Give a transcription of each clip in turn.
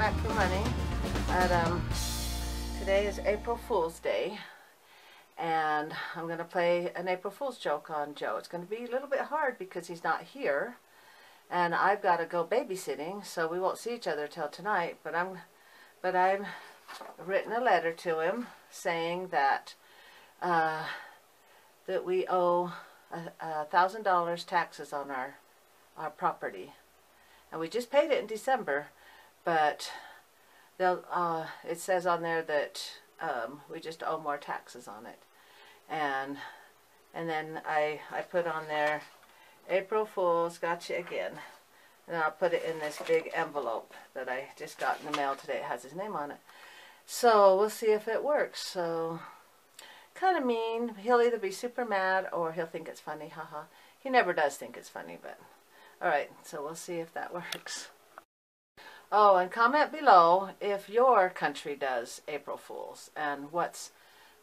back from running. And, um, today is April Fool's Day. And I'm going to play an April Fool's joke on Joe. It's going to be a little bit hard because he's not here. And I've got to go babysitting, so we won't see each other till tonight. But I'm, but I've written a letter to him saying that, uh, that we owe a thousand dollars taxes on our, our property. And we just paid it in December, but they'll, uh, it says on there that um, we just owe more taxes on it. And and then I, I put on there, April Fool's got you again. And I'll put it in this big envelope that I just got in the mail today. It has his name on it. So we'll see if it works. So kind of mean. He'll either be super mad or he'll think it's funny. Haha. He never does think it's funny, but alright. So we'll see if that works. Oh, and comment below if your country does April Fools and what's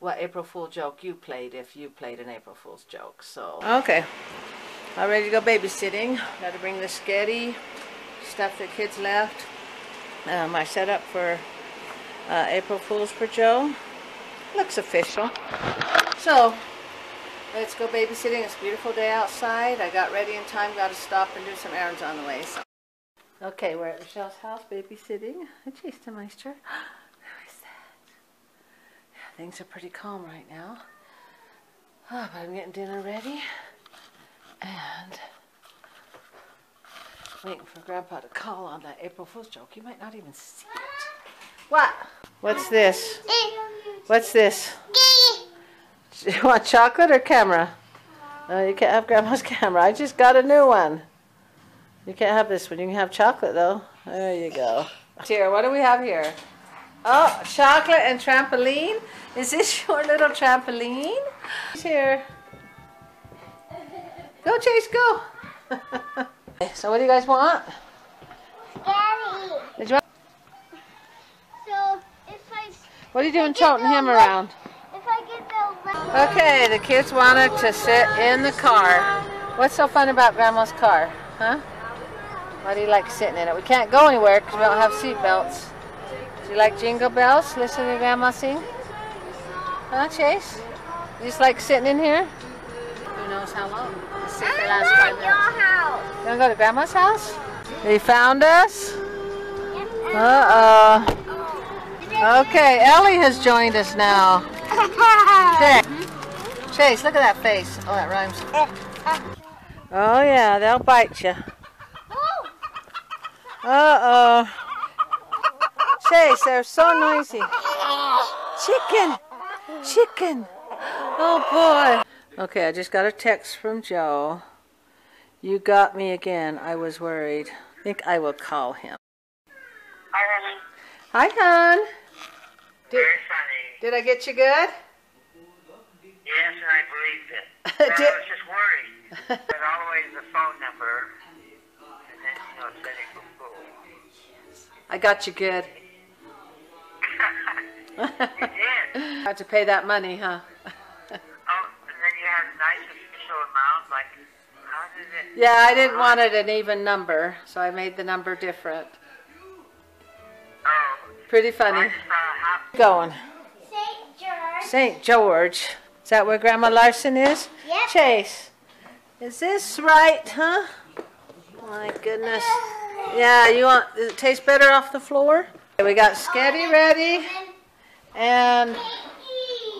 what April Fool joke you played if you played an April Fool's joke. So okay, all ready to go babysitting. Got to bring the sketty stuff that kids left. Um, I set up for uh, April Fools for Joe. Looks official. So let's go babysitting. It's a beautiful day outside. I got ready in time. Got to stop and do some errands on the way. So. Okay, we're at Michelle's house babysitting. I chased a meister. Who is that? Yeah, things are pretty calm right now. Oh, but I'm getting dinner ready. And waiting for Grandpa to call on that April Fool's joke. You might not even see it. What? What's this? What's this? You want chocolate or camera? Oh, you can't have Grandma's camera. I just got a new one. You can't have this one. You can have chocolate, though. There you go. Here, what do we have here? Oh, chocolate and trampoline. Is this your little trampoline? Here. Go, Chase, go. so what do you guys want? Daddy. Did you want So if I what are you doing toting him around? if I get the Okay, the kids wanted to sit in the car. What's so fun about Grandma's car? Huh? Why do you like sitting in it? We can't go anywhere because we don't have seat belts. Do you like jingle bells? Listen to Grandma sing? Huh, Chase? You just like sitting in here? Who knows how long? Let's see if they last five at your minutes. house. You want to go to Grandma's house? They found us? Uh-oh. Oh. Okay, Ellie has joined us now. Chase, look at that face. Oh, that rhymes. Oh, yeah, they'll bite you. Uh-oh. Chase, they're so noisy. Chicken! Chicken! Oh, boy. Okay, I just got a text from Joe. You got me again. I was worried. I think I will call him. Hi, hon. Did, Very funny. did I get you good? Yes, and I believed it. I was just worried. But all the way to the phone number, I got you good. You did. Had to pay that money, huh? Oh, and then you had a nice official amount, like, how did it? Yeah, I didn't want it an even number, so I made the number different. Oh, Pretty funny. just how, Going. St. George. St. George. Is that where Grandma Larson is? Yep. Chase, is this right, huh? My goodness. Uh, Yeah, you want, does it taste better off the floor? We got sketty ready and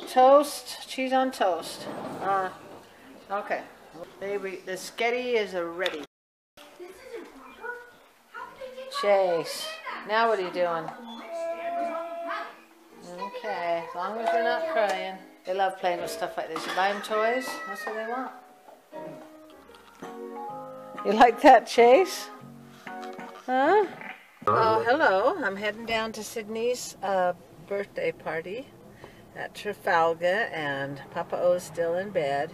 toast, cheese on toast. Uh, okay. Baby, the sketty is ready. Chase, now what are you doing? Okay, as long as they're not crying. They love playing with stuff like this. You buy them toys, that's what they want. You like that, Chase? Huh? Oh, hello. I'm heading down to Sydney's uh, birthday party at Trafalga, and Papa O's still in bed,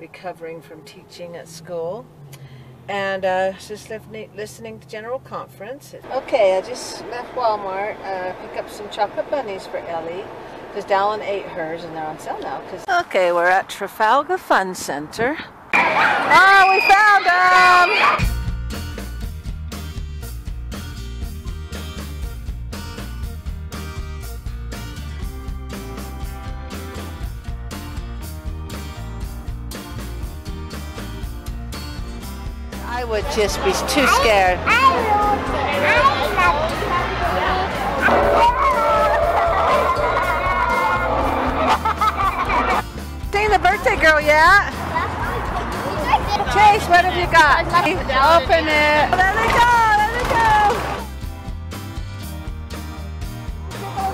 recovering from teaching at school. And uh, just listening, listening to General Conference. Okay, I just left Walmart, uh, pick up some chocolate bunnies for Ellie, because Dallin ate hers and they're on sale now. Cause... Okay, we're at Trafalga Fun Center. Oh, we found them! I would just be too scared. I love it. I love. Seen the birthday girl yet? Chase, what have you got? Open it. Let it go, let it go.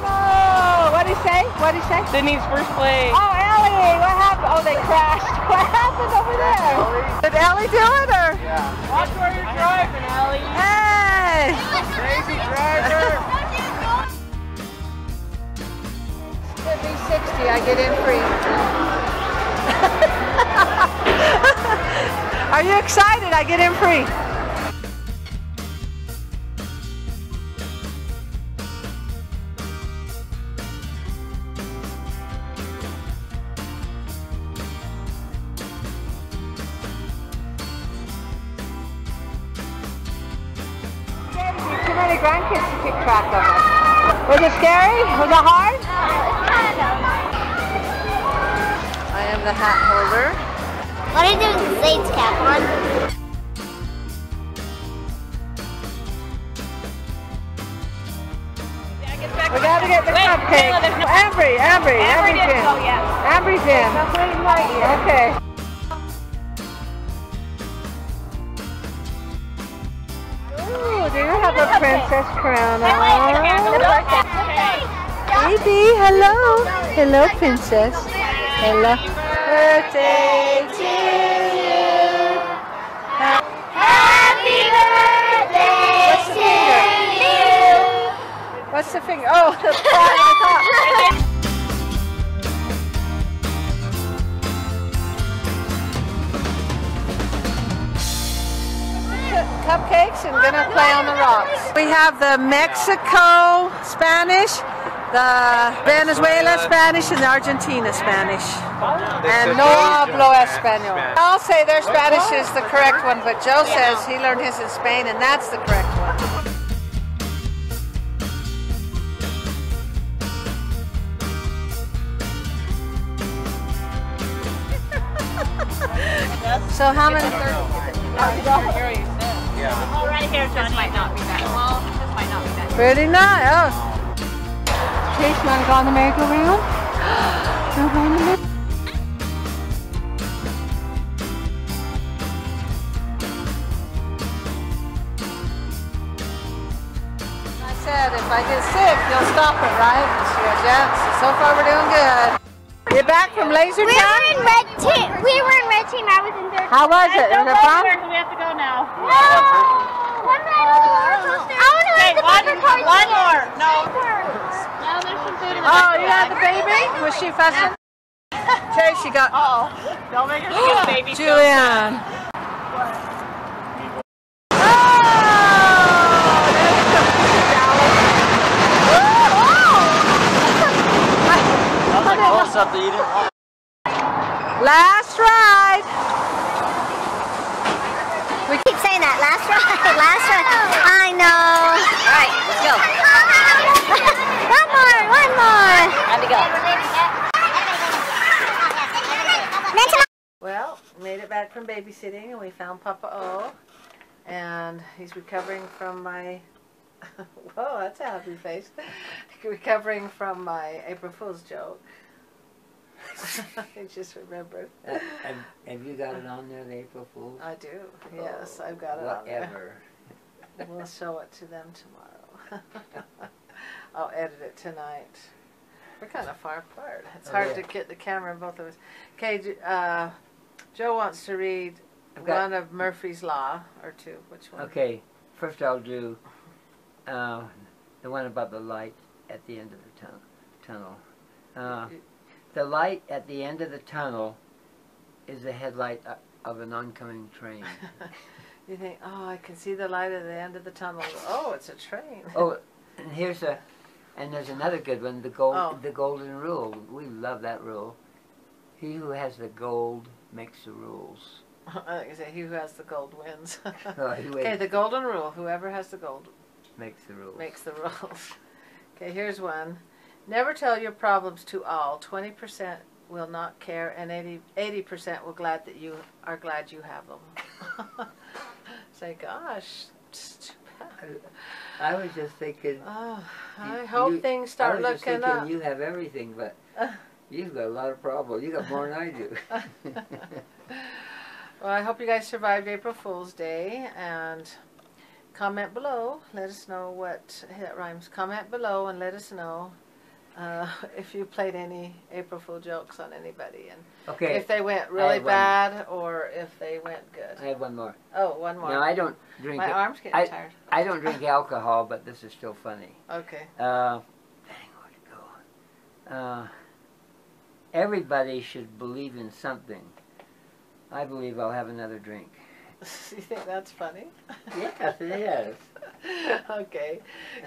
Oh, what did he say? What did he say? Sydney's first place. Oh, Ellie, what happened? Oh, they crashed. What happened over there? Did Ellie do it or? Watch where you're driving, Allie. Hey! Crazy driver. Give me 60, I get in free. Are you excited? I get in free. Too many grandkids to keep track of us. Was it scary? Was it hard? Uh, I am the hat holder. What are you doing with Zayd's cap on? We gotta get the cupcakes. Ambry, Ambry, Ambry's in. Ambry's in. Okay. Princess crown on? Baby, hello. Hello, princess. Hello. Birthday to you. Happy birthday to you. What's the finger? Oh, the top. Cupcakes and gonna play on the rocks. We have the Mexico Spanish, the Venezuela Spanish, and the Argentina Spanish. And no hablo español. I'll say their Spanish is the correct one, but Joe says he learned his in Spain, and that's the correct one. So how many? Oh, right here, Johnny. This might not be that. Well, this might not be that. Pretty nice. Oh. Chase, you want to go on the merry-go-round? Wanna go on the merry- I said if I get sick, you'll stop it, right? And she goes, yeah. So, so far we're doing good. You back from laser We tag? were in red team. We were in red team. I was in third. How was it? Was it fun? We have to go now. No. One more oh. coaster. I want to ride the one, paper card one more. No. Paper. No, there's some food in the Oh, you had the baby? Was she fussing? Okay, she got Uh-oh. Don't make her get a baby. Julianne. Last ride. We keep saying that. Last ride. Last ride. I know. All right, let's go. one more. One more. Time to go. Well, made it back from babysitting and we found Papa O. And he's recovering from my. Whoa, that's a happy face. recovering from my April Fool's joke. I just remembered. Uh, have, have you got it on there, the April Fool's? I do. Yes, I've got it on there. Whatever. We'll show it to them tomorrow. I'll edit it tonight. We're kind of far apart. It's Oh, hard yeah. to get the camera in both of us. Okay, uh, Joe wants to read one of Murphy's Law, or two. Which one? Okay, first I'll do uh, the one about the light at the end of the tun- tunnel. Uh, the light at the end of the tunnel is the headlight of an oncoming train. You think, oh, I can see the light at the end of the tunnel. Oh, it's a train. oh, and here's a, and there's another good one, the gold, Oh. the golden rule. We love that rule. He who has the gold makes the rules. I think you say, he who has the gold wins. Oh, okay, the golden rule. Whoever has the gold Makes the rules. makes the rules. okay, here's one. Never tell your problems to all. 20% will not care and 80, 80% will glad that you are glad you have them. say, gosh, it's too bad. I was just thinking. Oh, I you- hope you- things I start looking thinking up. You have everything, but you've got a lot of problems. You got more than I do. Well, I hope you guys survived April Fool's Day and comment below. Let us know what that rhymes. Comment below and let us know uh, if you played any April Fool jokes on anybody and okay, if they went really bad or if they went good. I have one more. Oh, one more. Now I don't drink. My arm's getting I- tired. I don't drink alcohol, but this is still funny. Okay. Uh, dang, where'd it go? Uh, everybody should believe in something. I believe I'll have another drink. you think that's funny? Yes, it is. okay.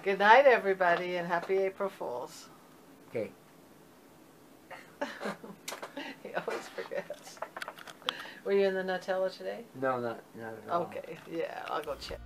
Good night, everybody, and happy April Fools. Okay. he always forgets. Were you in the Nutella today? No, not not at all. Okay. Yeah, I'll go check.